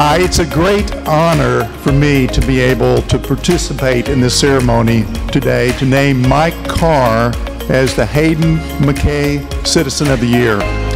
Uh, it's a great honor for me to be able to participate in this ceremony today to name Mike Carr as the Haden McKay Citizen of the Year.